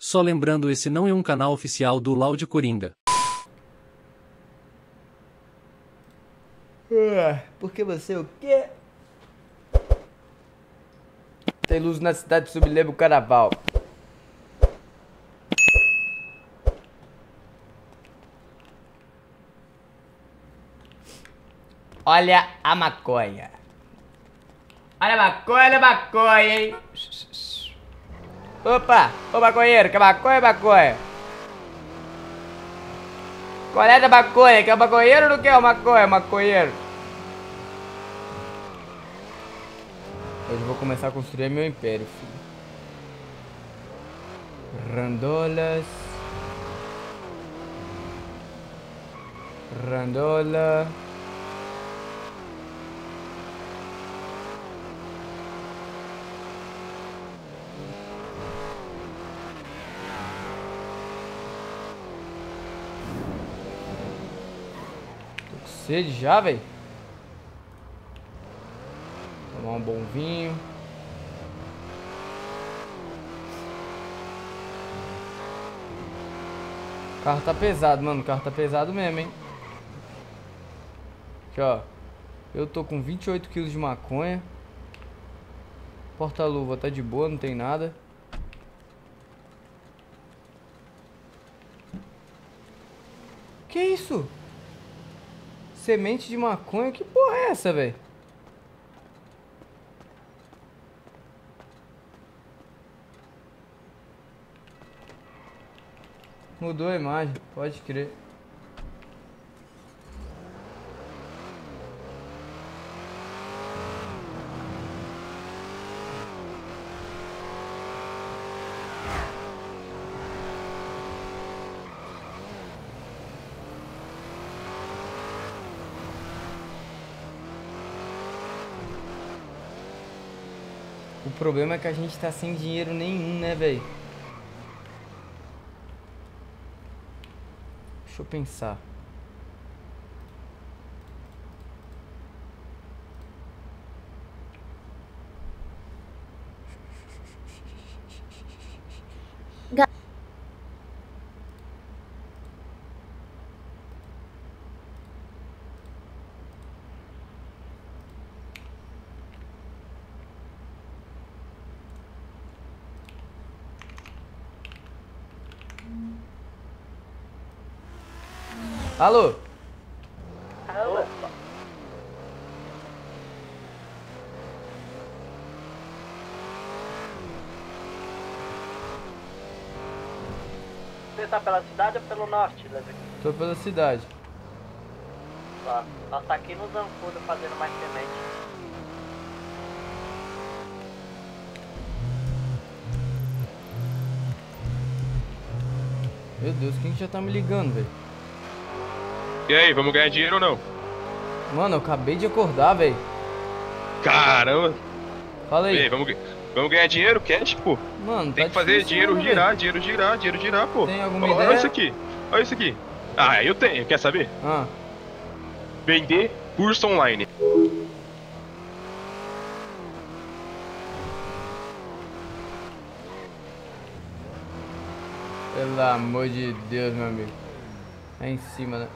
Só lembrando esse não é um canal oficial do Loud Coringa. Porque você o quê? Tem luz na cidade, subleva o carnaval. Olha a maconha. Olha a maconha, olha a maconha, hein? Opa, ô maconheiro, quer maconha, maconha? Qual é da maconha? Quer maconheiro ou não quer maconha, maconheiro? Hoje vou começar a construir meu império, filho. Randolas. Randola. Sede já, velho. Tomar um bom vinho. O carro tá pesado, mano. O carro tá pesado mesmo, hein? Aqui, ó. Eu tô com 28 quilos de maconha. Porta-luva tá de boa, não tem nada. Que isso? Semente de maconha? Que porra é essa, velho? Mudou a imagem, pode crer. O problema é que a gente tá sem dinheiro nenhum, né, velho? Deixa eu pensar. Alô? Você tá pela cidade ou pelo norte, Levi? Tô pela cidade. Tá. Nós tá aqui no Zancudo fazendo mais semente. Meu Deus, quem que já tá me ligando, velho? E aí, vamos ganhar dinheiro ou não? Mano, eu acabei de acordar, velho. Caramba! Fala E aí, aí. vamos, vamos ganhar dinheiro, cash, pô. Mano, Tem tá que fazer difícil, dinheiro girar, velho? dinheiro girar, dinheiro girar, pô. Tem alguma Olha ideia? isso aqui, olha isso aqui. Ah, eu tenho, quer saber? Ah, Vender curso online. pelo amor de Deus, meu amigo. É em cima, né?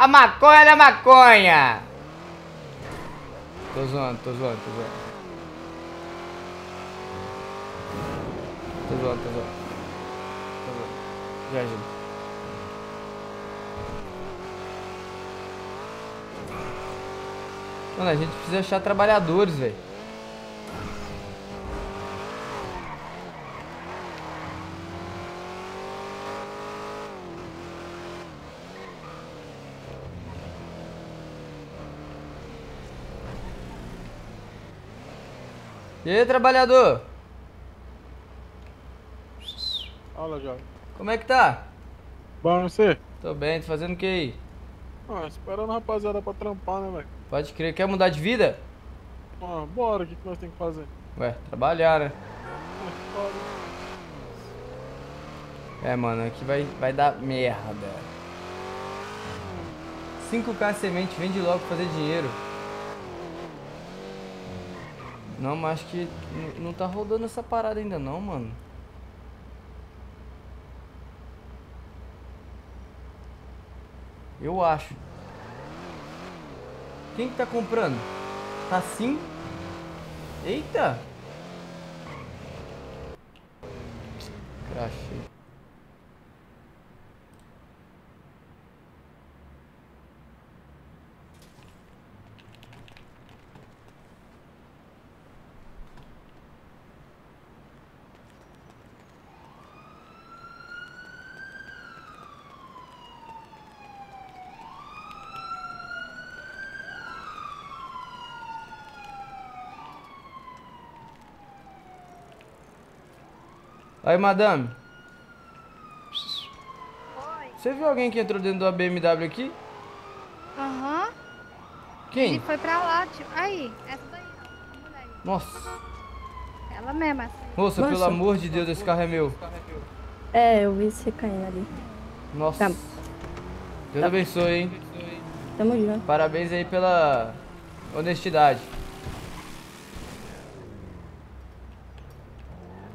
A maconha da maconha! Tô zoando, tô zoando, tô zoando. Tô zoando, tô zoando. Tô zoando. Já, gente. Mano, a gente precisa achar trabalhadores, velho. E aí, trabalhador? Fala, jovem. Como é que tá? Bom, você? Tô bem, tô fazendo o que aí? Ah, esperando a rapaziada pra trampar, né, velho? Pode crer, quer mudar de vida? Ah, bora, o que, que nós temos que fazer? Ué, trabalhar, né? Bora. É, mano, aqui vai, vai dar merda. 5k semente, vende logo pra fazer dinheiro. Não, mas que não tá rodando essa parada ainda não, mano. Eu acho. Quem que tá comprando? Tá sim? Eita! Crachei. Aí, madame. Oi. Você viu alguém que entrou dentro da BMW aqui? Aham. Quem? Ele foi pra lá, tipo. Aí, essa daí, ó. Nossa. Ela mesma, essa. Moça, pelo Moça. amor de Deus, esse carro é meu. É, eu vi você caindo ali. Nossa. Tá. Deus abençoe, hein? Tamo junto. Parabéns aí pela honestidade.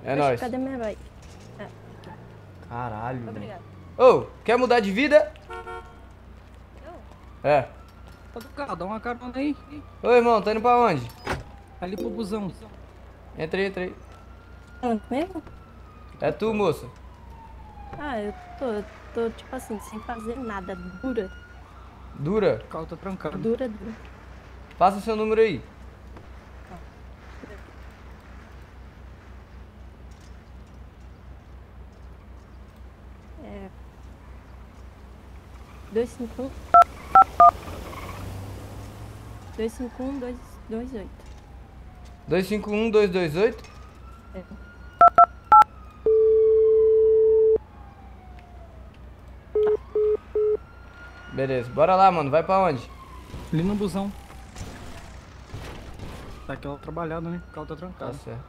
É Oxe, nóis. Cadê minha bike? Caralho. Obrigada. Ô, quer mudar de vida? É. Ô, Ducal, dá uma carona aí. Ô, irmão, tá indo pra onde? Ali pro busão. Entra aí, entra aí. Falando comigo? É tu, moça. Ah, eu tô, eu tô tipo assim, sem fazer nada. Dura, Dura. O carro tá trancado. dura, dura. Passa o seu número aí. É. 251. 251 228. 251 228 É. Beleza, bora lá, mano. Vai pra onde? Ali no busão. Tá aquela trabalhada, né? O carro tá Tá trancado. certo.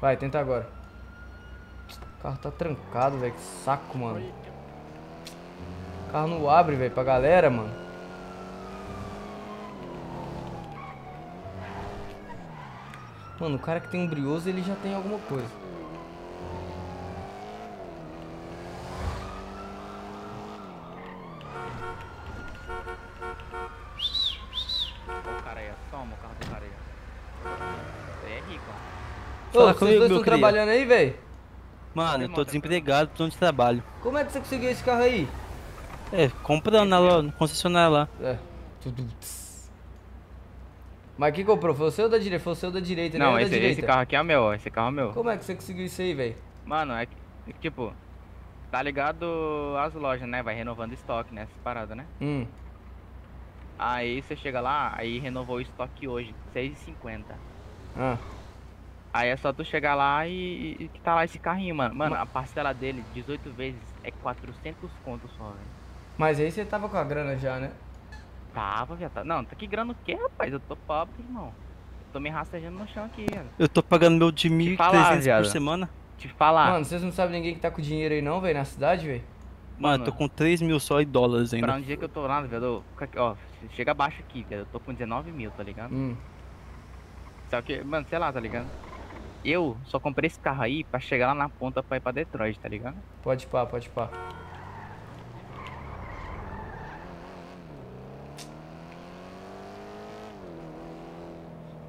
Vai, tenta agora. O carro tá trancado, velho. Que saco, mano. O carro não abre, velho, pra galera, mano. Mano, o cara que tem um brioso, ele já tem alguma coisa. Ô, cara aí, ó. Toma o carro do cara aí, ó. Você é rico, ó. Ô, Fala vocês dois estão trabalhando aí, velho? Mano, eu tô desempregado, tô de trabalho. Como é que você conseguiu esse carro aí? É, comprando na concessionário lá. É. Mas quem comprou? Foi o seu ou da direita? Foi o seu da direita, Não, né? esse, da direita. esse carro aqui é o meu, ó. Esse carro é meu. Como é que você conseguiu isso aí, velho? Mano, é que, é tipo, tá ligado as lojas, né? Vai renovando estoque, né? Essas paradas, né? Hum. Aí você chega lá, aí renovou o estoque hoje, 6,50. Ah. Aí é só tu chegar lá e, e que tá lá esse carrinho, mano. Mano, a parcela dele, 18 vezes, é 400 contos só, velho. Mas aí você tava com a grana já, né? Tava, viado. Não, tá que grana o quê, rapaz? Eu tô pobre, irmão. Eu tô me rastejando no chão aqui, velho. Eu tô pagando meu de falar, 1.300 viado. por semana. Te falar, Mano, vocês não sabem ninguém que tá com dinheiro aí não, velho, na cidade, velho? Mano, eu tô com 3 mil só em dólares pra ainda. um dia que eu tô lá, velho, ó, chega abaixo aqui, velho. Eu tô com 19 mil, tá ligado? Hum. Só que, mano, sei lá, tá ligado? Eu só comprei esse carro aí pra chegar lá na ponta pra ir pra Detroit, tá ligado? Pode pá, pode pá.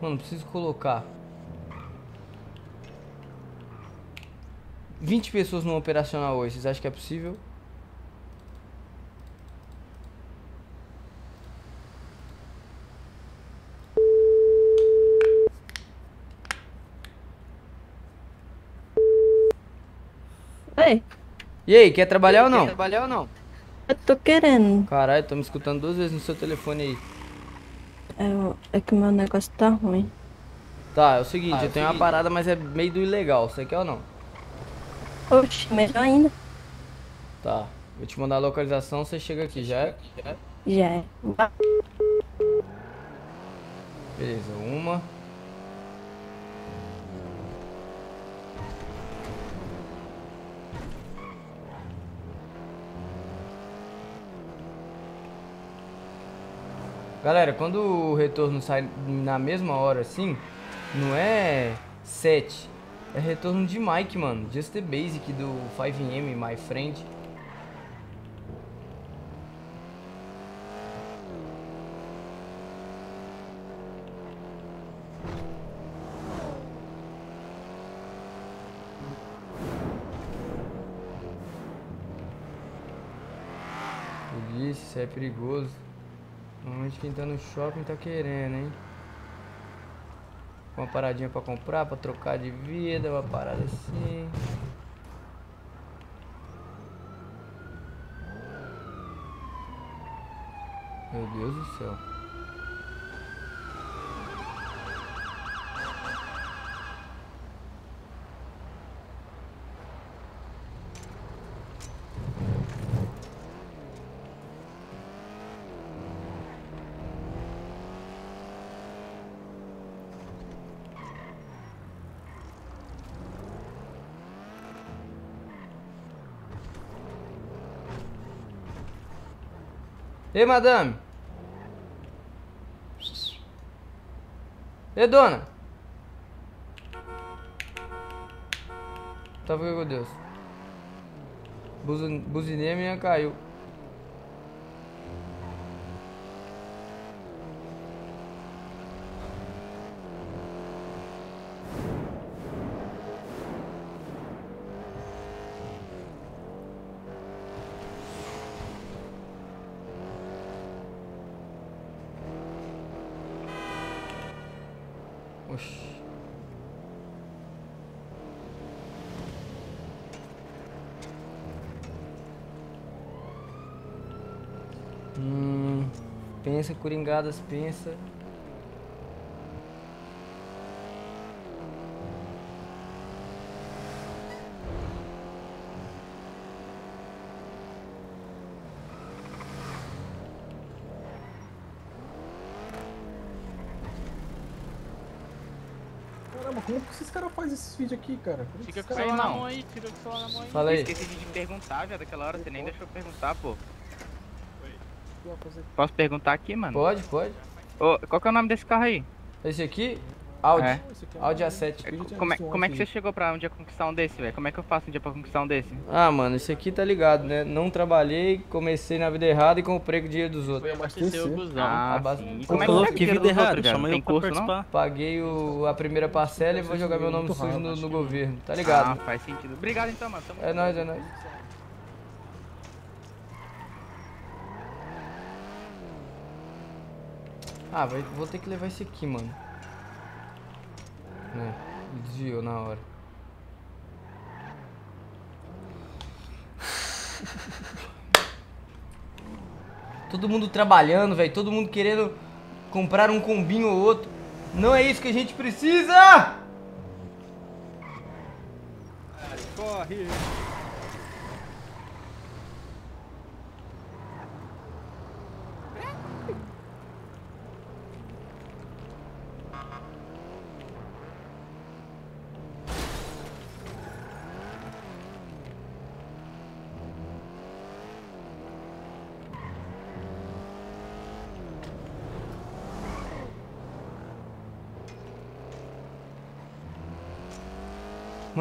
Mano, preciso colocar 20 pessoas no operacional hoje. Vocês acham que é possível? Ei, E aí, quer trabalhar ou não? trabalhar ou não? eu tô querendo. Caralho, tô me escutando duas vezes no seu telefone aí. É, é que o meu negócio tá ruim. Tá, é o seguinte, eu tenho uma parada, mas é meio do ilegal. Você quer ou não? Oxe, melhor ainda. Tá. Vou te mandar a localização, você chega aqui, já é? Já é. Beleza, uma. Galera, quando o retorno sai na mesma hora assim, não é 7, é retorno de Mike, mano. Just the basic do 5M, my friend. Polícia, é perigoso. Normalmente quem tá no shopping tá querendo, hein? Uma paradinha pra comprar, pra trocar de vida, uma parada assim. Meu Deus do céu. Ei, madame. Ei, dona. Tá meu Deus. Buzin- Buzinei, a minha caiu. Coringadas, pensa. Caramba, como que esses caras fazem esses vídeos aqui, cara? Como Fica com o celular na mão aí, fica com o celular na mão aí. Fala aí. Eu esqueci de perguntar, já daquela hora, você nem deixou eu perguntar, pô. Posso perguntar aqui, mano? Pode, pode. Ô, qual que é o nome desse carro aí? Esse aqui, Audi. É. Audi A7. É, Como é, como é que você chegou pra um dia conquistar um desse, velho? Como é que eu faço um dia pra conquistar um desse? Ah, mano, isso aqui tá ligado, né? Não trabalhei, comecei na vida errada e comprei com o dinheiro dos outros. Ah, A base- sim. Pô, Como é que você que vida errada, chama eu curso, não? Paguei o, a primeira parcela e vou jogar meu nome sujo no, no governo, tá ligado? Ah, faz sentido. Obrigado então, mano. Tamo É nóis, é nóis. Ah, vai, vou ter que levar esse aqui, mano. Né, desviou na hora. Todo mundo trabalhando, velho. Todo mundo querendo comprar um combinho ou outro. Não é isso que a gente precisa! Corre!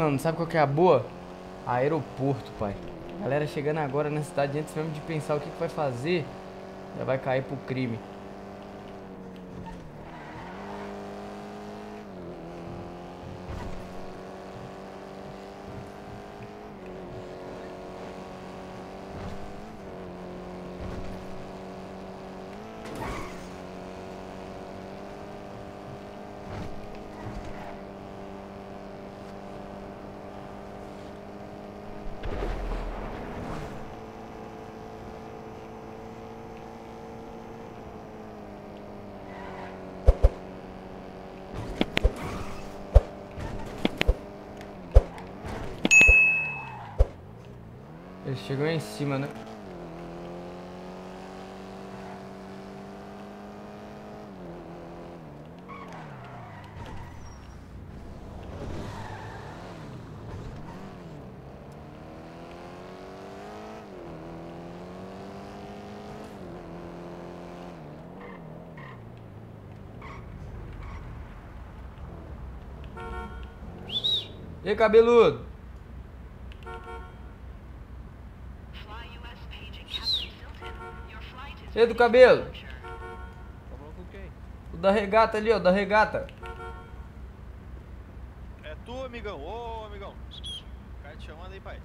Mano, sabe qual que é a boa? Aeroporto, pai. Galera chegando agora na cidade, antes mesmo de pensar o que, que vai fazer, já vai cair pro crime. Chegou em cima, né? E aí, cabeludo? E aí, do cabelo? O da regata ali, ó, da regata. É tu, amigão. Ô, amigão. O cara te chamando aí, pai.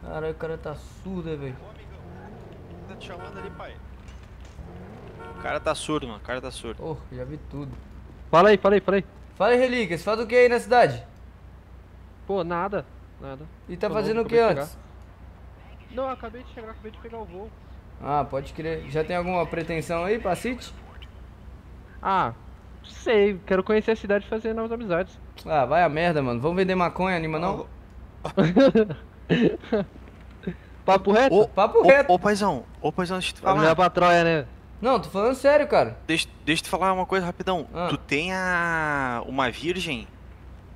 Caralho, o cara tá surdo, velho. Ô, amigão. Tá te chamando ali, pai. O cara tá surdo, mano. O cara tá surdo. Oh, já vi tudo. Fala aí, fala aí, fala aí. Fala aí, Relíquias, faz o que aí na cidade? Pô, nada, nada. E tá Tô fazendo novo, o que antes? Não, acabei de chegar, acabei de pegar o voo. Ah, pode crer. Já tem alguma pretensão aí pra City? Ah, sei, quero conhecer a cidade e fazer novas amizades. Ah, vai a merda, mano. Vamos vender maconha, anima não? Papo reto? Ô, Papo ô, reto. Ô, paizão. Ô, paizão, deixa eu te falar. pra Troia, né? Não, tô falando sério, cara. Deixa, deixa eu te falar uma coisa rapidão. Ah. Tu tem a. Uma virgem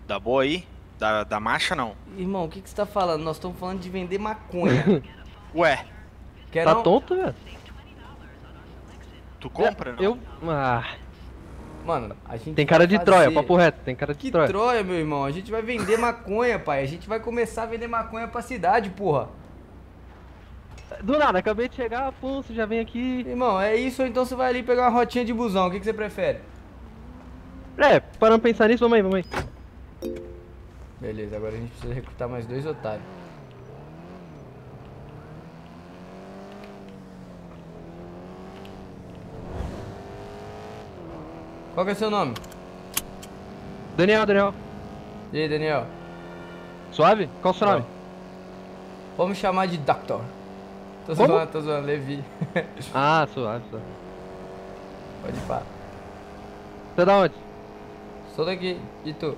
da boa aí? Da, da marcha, não? Irmão, o que, que você tá falando? Nós estamos falando de vender maconha. Ué, Quer Tá não? tonto, velho? tu compra, não? Eu. Ah, Mano, a gente tem cara de Troia, fazer- papo reto, tem cara de Que Troia. Troia, meu irmão. A gente vai vender maconha, pai. A gente vai começar a vender maconha pra cidade, porra. Do nada, acabei de chegar, pum, você já vem aqui. Irmão, é isso ou então você vai ali pegar uma rotinha de busão. O que, que você prefere? É, parando pra pensar nisso, vamos aí, vamos aí. Beleza, agora a gente precisa recrutar mais dois otários. Qual que é seu nome? Daniel, Daniel. E aí, Daniel? Suave? Qual o seu nome? Vamos chamar de Doctor. Tô Como? zoando, tô zoando, Levi. Ah, suave, suave. Pode ir pá. Você é da onde? Sou daqui. E tu?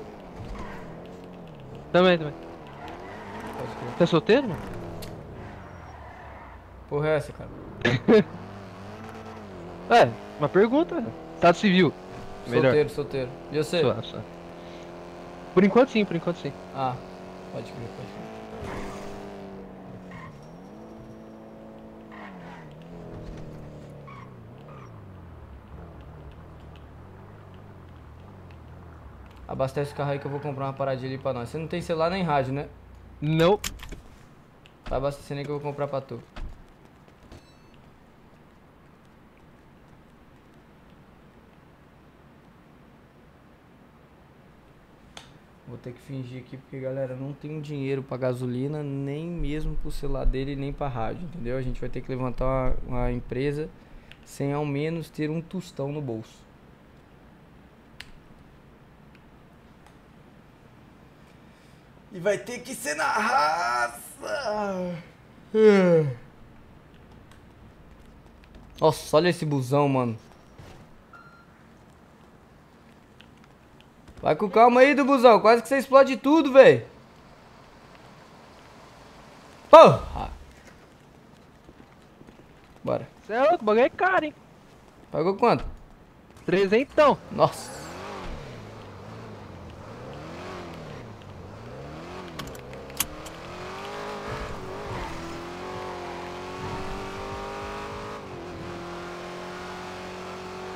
Também, também. Você é solteiro, mano? Porra é essa, cara? É, uma pergunta. Estado civil. Melhor. Solteiro, solteiro. E você? Suave, suave. Por enquanto sim, por enquanto sim. Ah, pode crer, pode crer. Abastece o carro aí que eu vou comprar uma paradinha ali pra nós. Você não tem celular nem rádio, né? Não. Tá abastecendo aí que eu vou comprar pra tu. Vou ter que fingir aqui porque, galera, não tenho dinheiro pra gasolina, nem mesmo pro celular dele, nem pra rádio, entendeu? A gente vai ter que levantar uma, uma empresa sem ao menos ter um tostão no bolso. E vai ter que ser na raça! Nossa, olha esse busão, mano. Vai com calma aí do busão, quase que você explode tudo, velho. Porra! Bora. Você é louco, o bagulho é caro, hein? Pagou quanto? Trezentão. Nossa.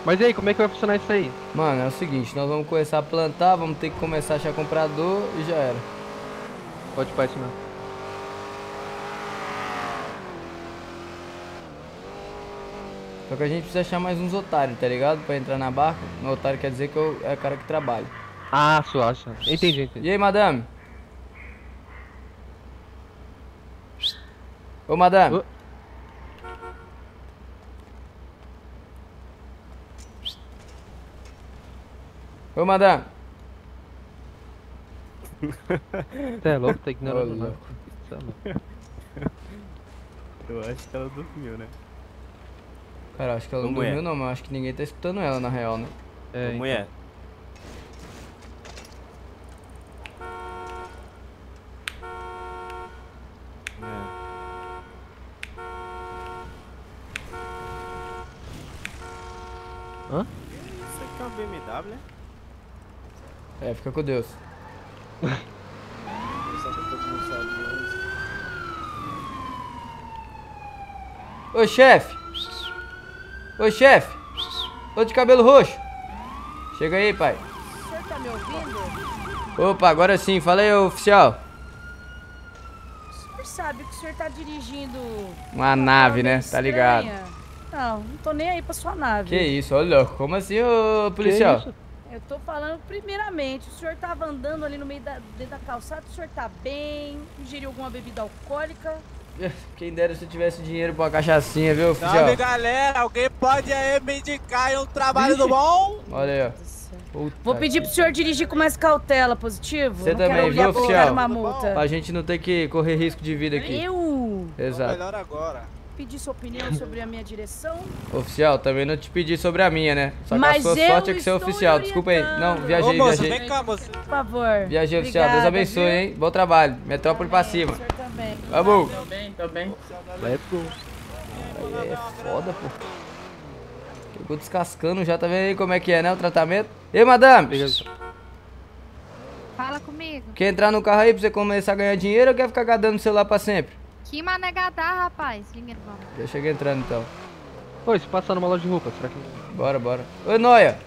Mas e aí, como é que vai funcionar isso aí? Mano, é o seguinte, nós vamos começar a plantar, vamos ter que começar a achar comprador e já era. Pode ir isso mesmo. Só que a gente precisa achar mais uns otários, tá ligado? Pra entrar na barca. Um otário quer dizer que eu, é o cara que trabalha. Ah, suave, suave. Entendi, entendi. E aí, madame? Ô, madame. Ô. Ô, madame. Você é louco, tá ignorando é louco. Eu acho que ela dormiu, né? Cara, acho que ela não mulher. dormiu não, mas acho que ninguém tá escutando ela na real, né? É, Ô, então. É, fica com Deus. Ô, chefe. Ô, chefe. Ô, de cabelo roxo. Chega aí, pai. Você tá me ouvindo? Opa, agora sim, fala aí, oficial. O senhor sabe que o senhor tá dirigindo. Uma nave, né? Tá ligado. estranha? Não, não tô nem aí pra sua nave. Que isso, olha, como assim, ô policial? Eu tô falando primeiramente, o senhor tava andando ali no meio da, dentro da calçada, o senhor tá bem, ingeriu alguma bebida alcoólica? Quem dera se eu tivesse dinheiro pra uma cachaçinha, viu, oficial? Salve galera, alguém pode aí me indicar um trabalho do bom? Olha aí, ó. Puta Vou pedir pro senhor dirigir com mais cautela, positivo? Você Não também, viu, oficial? uma multa. Pra gente não ter que correr risco de vida aqui. Eu Exato. Melhor agora. Pedir sua opinião sobre a minha direção? Oficial, também não te pedi sobre a minha, né? Só que Mas a sua eu sorte é que você é oficial. Desculpa aí. Não, viajei, Ô, moça, viajei. vem cá, moça. Por favor. Viajei, oficial. Deus Obrigada, abençoe, viu? hein? Bom trabalho. Metrópole pra cima. O também. Vamos. Tô bem, tô bem. Let's go. Aí é foda, pô. Pegou descascando já, tá vendo aí como é que é, né? O tratamento. Ei, madame. Fala comigo. Quer entrar no carro aí pra você começar a ganhar dinheiro ou quer ficar gadando no celular pra sempre? Que manegadar, rapaz. Vinha, vamos. Já chega entrando então. Oi, se passar numa loja de roupa, será que. Bora, bora. Oi, Noia.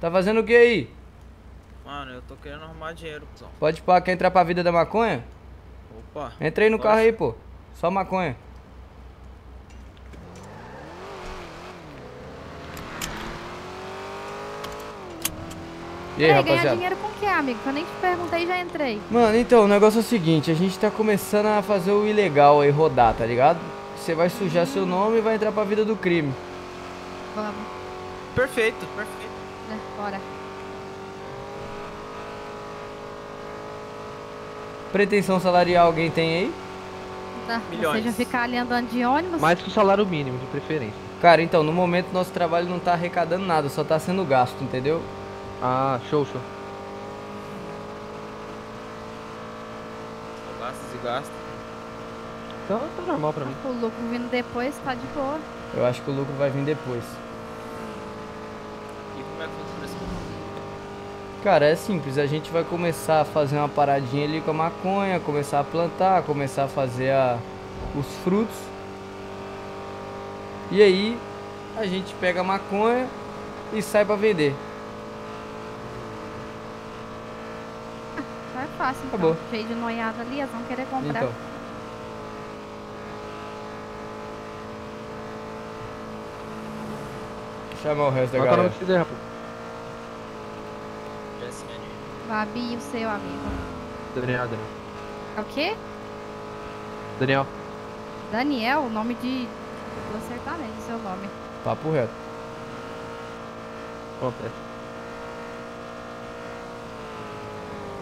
Tá fazendo o que aí? Mano, eu tô querendo arrumar dinheiro, cuzão. Pode pá, quer entrar pra vida da maconha? Opa. Entra aí no Posso? carro aí, pô. Só maconha. E aí, Peraí, ganhar dinheiro com o que, amigo? Que eu nem te perguntei e já entrei. Mano, então, o negócio é o seguinte, a gente tá começando a fazer o ilegal aí rodar, tá ligado? Você vai sujar seu nome e vai entrar pra vida do crime. Vamos. Perfeito, perfeito. Né? Bora. Pretensão salarial alguém tem aí? Tá. Milhões. Ou seja, ficar ali andando de ônibus. Mais que o salário mínimo, de preferência. Cara, então, no momento nosso trabalho não tá arrecadando nada, só tá sendo gasto, entendeu? Ah, show, show. Gastos e gastos. Então tá normal pra mim. O lucro vindo depois, tá de boa. Eu acho que o lucro vai vir depois. E como é que funciona esse Cara, é simples, a gente vai começar a fazer uma paradinha ali com a maconha, começar a plantar, começar a fazer a, os frutos. E aí a gente pega a maconha e sai pra vender. Tá fácil, então. Acabou. Cheio de noiada ali, elas vão querer comprar. Então. Chamar o resto da o nome galera. quiser, rapaz? Babi e o seu amigo. Daniel, Daniel. É o quê? Daniel. Daniel, o nome de. Do sertanejo, seu nome. Papo reto. Acontece.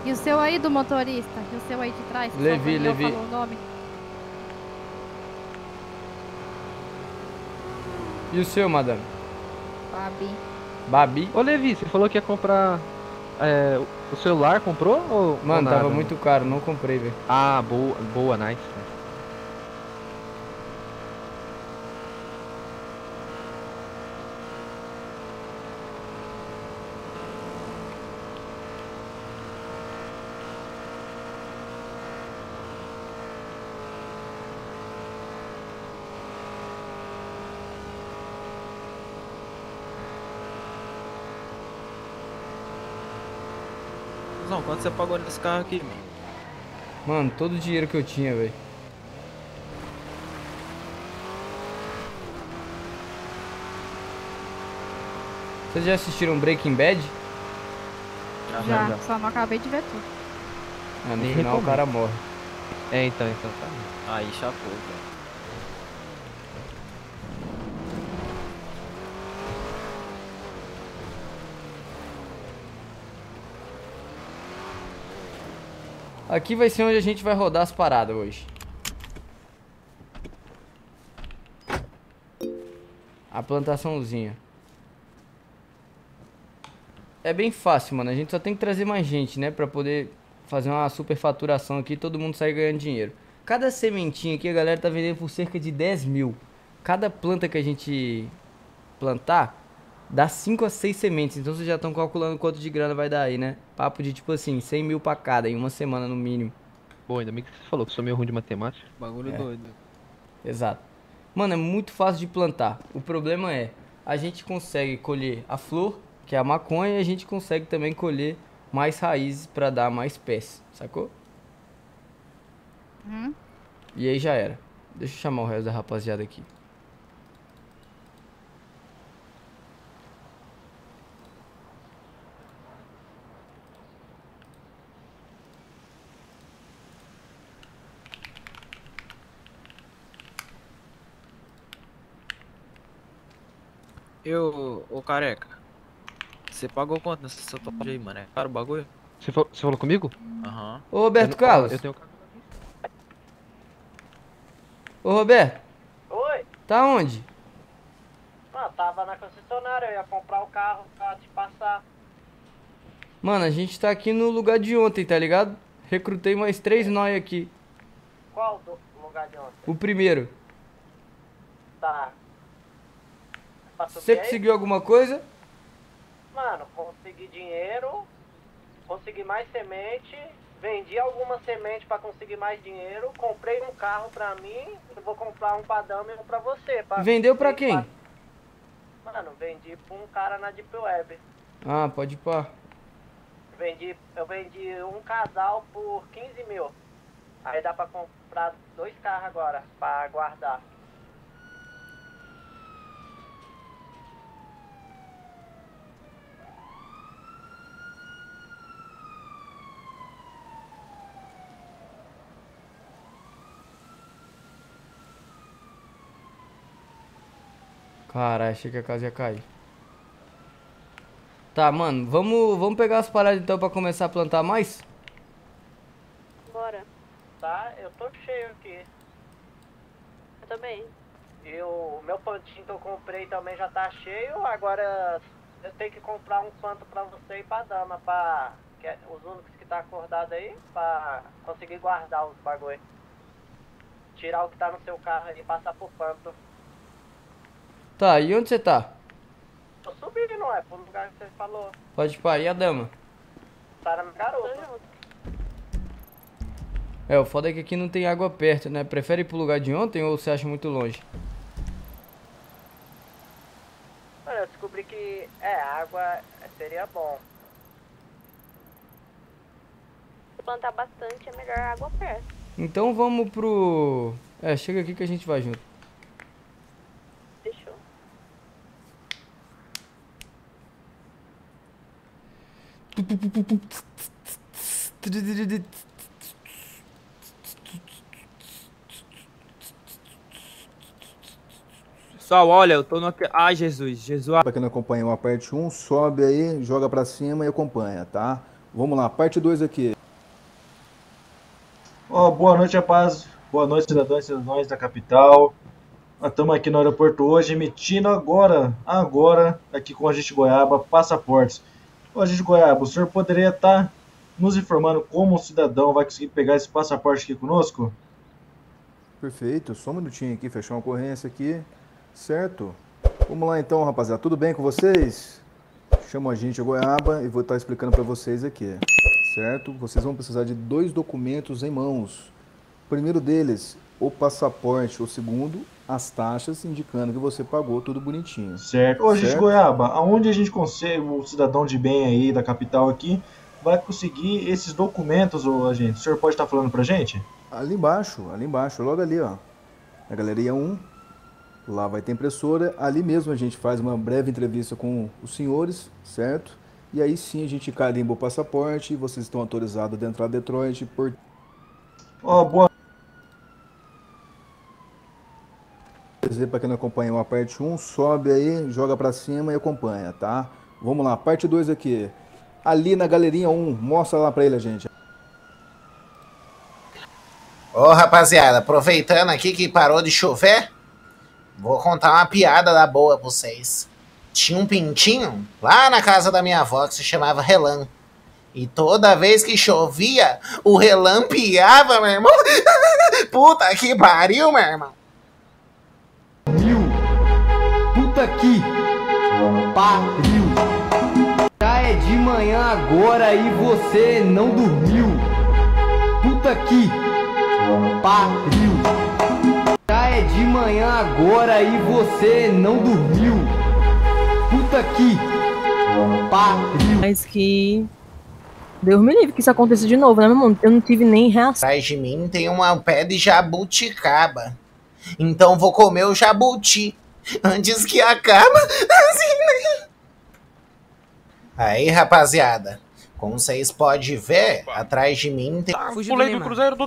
E o seu aí do motorista? E o seu aí de trás? só Levi, Levi. falou o nome? E o seu, madame? Babi. Babi? Ô Levi, você falou que ia comprar. é, o- celular comprou ou. Mano, ou tava muito caro, não comprei, velho. Ah, boa, boa, nice. Cuzão, quanto você pagou nesse carro aqui, mano? Mano, todo o dinheiro que eu tinha, velho. Vocês já assistiram Breaking Bad? Já, só não acabei de ver tudo. Ah, no final o cara morre. É, então, então tá. Aí chapou, velho. Aqui vai ser onde a gente vai rodar as paradas hoje. A plantaçãozinha. É bem fácil, mano. A gente só tem que trazer mais gente, né? Pra poder fazer uma superfaturação aqui e todo mundo sair ganhando dinheiro. Cada sementinha aqui a galera tá vendendo por cerca de 10 mil. Cada planta que a gente plantar dá 5 a 6 sementes. Então vocês já estão calculando quanto de grana vai dar aí, né? Papo de tipo assim, 100 mil pra cada em uma semana no mínimo. Bom, ainda bem que você falou que sou meio ruim de matemática. Bagulho É. doido. Exato. Mano, é muito fácil de plantar. O problema é, a gente consegue colher a flor, que é a maconha, e a gente consegue também colher mais raízes pra dar mais pés, sacou? Uhum. E aí já era. Deixa eu chamar o resto da rapaziada aqui. Eu, ô careca, você pagou quanto nessa sua top aí, mano? É caro o bagulho? Você falou, você falou comigo? Aham. Ô Roberto Eu Carlos. Eu tenho... Ô Roberto, Oi? tá onde? Mano, tava na concessionária, eu ia comprar o carro pra te passar. Mano, a gente tá aqui no lugar de ontem, tá ligado? Recrutei mais três nós aqui. Qual do lugar de ontem? O primeiro. Tá. Pra Você conseguiu alguma coisa? Mano, consegui dinheiro, consegui mais semente, vendi algumas sementes pra conseguir mais dinheiro, comprei um carro pra mim, vou comprar um pra dama e um pra você. pra- Vendeu pra quem? Mano, vendi pra um cara na Deep Web. Ah, pode pá. Vendi, eu vendi um casal por 15 mil. Aí dá pra comprar dois carros agora, pra guardar. Caralho, achei que a casa ia cair. Tá, mano, vamos, vamos pegar as paradas então pra começar a plantar mais? Bora. Tá? Eu tô cheio aqui. Eu também. E o meu plantinho que eu comprei também já tá cheio. Agora eu tenho que comprar um panto pra você e pra dama, pra. Que é os únicos que tá acordado aí, pra conseguir guardar os bagulho. Tirar o que tá no seu carro e passar pro panto. Tá, e onde você tá? Tô subindo, não é? Pro lugar que você falou. Pode ir pá, e a dama? Tá na minha garota. É, o foda é que aqui não tem água perto, né? Prefere ir pro lugar de ontem ou você acha muito longe? Mano, eu descobri que é água seria bom. Se plantar bastante, é melhor água perto. Então vamos pro... É, chega aqui que a gente vai junto. Pessoal, olha, eu tô no. Ai, Jesus, Jesus. Pra quem não acompanhou a parte 1, sobe aí, joga pra cima e acompanha, tá? Vamos lá, parte 2 aqui. Ó, boa noite, rapaz. Boa noite, cidadãos e cidadãs da capital. Estamos aqui no aeroporto hoje, emitindo agora, agora, aqui com a gente Goiaba, passaportes. Ô, agente Goiaba, o senhor poderia estar nos informando como o cidadão vai conseguir pegar esse passaporte aqui conosco? Perfeito, só um minutinho aqui, fechar uma ocorrência aqui, certo? Vamos lá então, rapaziada, tudo bem com vocês? Chamo a gente Goiaba e vou estar explicando para vocês aqui, certo? Vocês vão precisar de dois documentos em mãos. Primeiro deles, o passaporte. O segundo, as taxas indicando que você pagou tudo bonitinho. Certo. Ô, gente? Goiaba, aonde a gente consegue, o cidadão de bem aí da capital aqui, vai conseguir esses documentos, ô agente? O senhor pode estar falando pra gente? Ali embaixo, ali embaixo, logo ali, ó. Na galeria 1. Lá vai ter impressora. Ali mesmo a gente faz uma breve entrevista com os senhores, certo? E aí sim a gente carimba o passaporte. Vocês estão autorizados a entrar em Detroit por. Ó, boa Para quem não acompanhou a parte 1, sobe aí, joga pra cima e acompanha, tá? Vamos lá, parte 2 aqui. Ali na galerinha 1, mostra lá pra ele, gente. Ô rapaziada, aproveitando aqui que parou de chover, vou contar uma piada da boa pra vocês. Tinha um pintinho lá na casa da minha avó que se chamava Relan. E toda vez que chovia, o Relan piava, meu irmão. Puta que pariu, meu irmão. Puta que pariu. Já é de manhã agora e você não dormiu. Puta que pariu. Já é de manhã agora e você não dormiu. Puta que pariu. Mas que Deus me livre que isso aconteça de novo, né, meu irmão? Eu não tive nem reação. Atrás de mim tem uma pé de jabuticaba. Então vou comer o jabuti antes que acaba. Aí, rapaziada, como vocês podem ver, atrás de mim tem. Pulei do cruzeiro do...